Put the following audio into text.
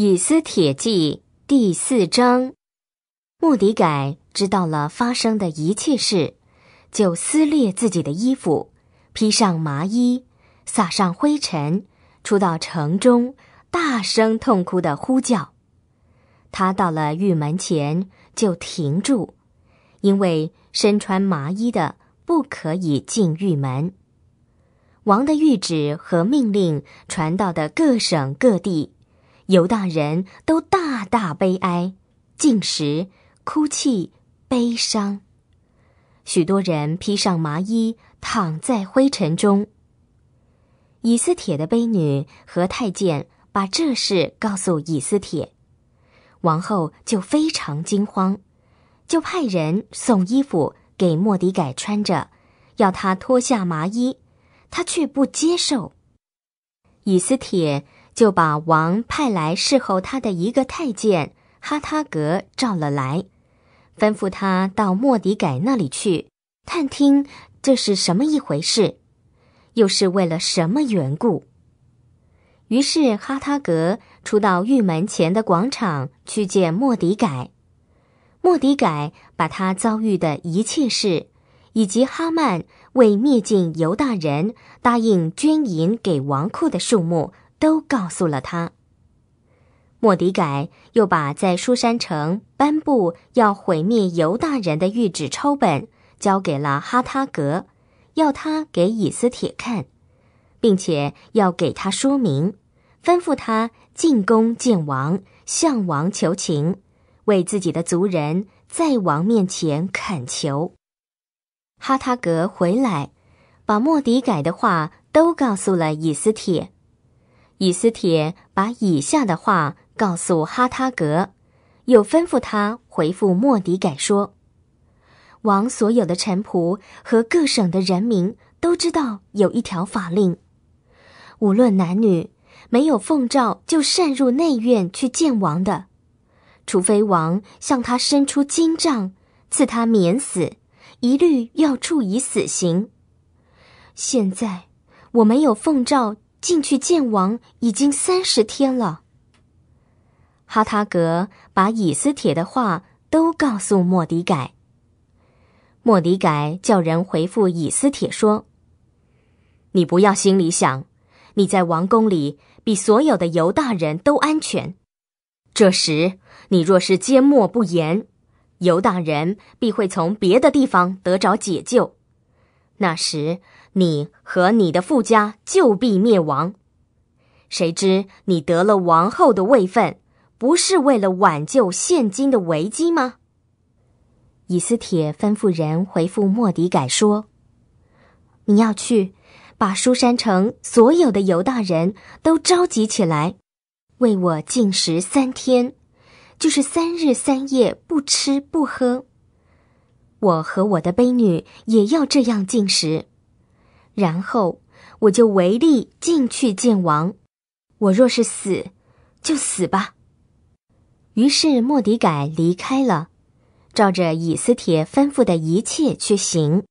以斯帖记第四章，穆迪改知道了发生的一切事，就撕裂自己的衣服，披上麻衣，撒上灰尘，出到城中，大声痛哭的呼叫。他到了狱门前，就停住，因为身穿麻衣的不可以进狱门。王的谕旨和命令传到的各省各地。犹大人都大大悲哀，进食、哭泣、悲伤。许多人披上麻衣，躺在灰尘中。以斯帖的婢女和太监把这事告诉以斯帖，王后就非常惊慌，就派人送衣服给莫迪改穿着，要他脱下麻衣，他却不接受。以斯帖。就把王派来侍候他的一个太监哈他格召了来，吩咐他到莫迪改那里去探听这是什么一回事，又是为了什么缘故。于是哈他格出到狱门前的广场去见莫迪改，莫迪改把他遭遇的一切事，以及哈曼为灭尽犹大人答应捐银给王库的数目。都告诉了他。莫迪改又把在书山城颁布要毁灭犹大人的谕旨抄本交给了哈他格，要他给以斯帖看，并且要给他说明，吩咐他进宫见王，向王求情，为自己的族人在王面前恳求。哈他格回来，把莫迪改的话都告诉了以斯帖。以斯帖把以下的话告诉哈他格，又吩咐他回复莫迪改说：“王所有的臣仆和各省的人民都知道有一条法令，无论男女，没有奉诏就擅入内院去见王的，除非王向他伸出金杖，赐他免死，一律要处以死刑。现在我没有奉诏。”进去见王已经三十天了。哈他格把以斯帖的话都告诉莫迪改。莫迪改叫人回复以斯帖说：“你不要心里想，你在王宫里比所有的犹大人都安全。这时你若是缄默不言，犹大人必会从别的地方得着解救。那时。”你和你的父家就必灭亡。谁知你得了王后的位分，不是为了挽救现今的危机吗？以斯帖吩咐人回复莫迪改说：“你要去，把书山城所有的犹大人都召集起来，为我禁食三天，就是三日三夜不吃不喝。我和我的婢女也要这样进食。”然后我就违例进去见王，我若是死，就死吧。于是莫迪改离开了，照着以斯帖吩咐的一切去行。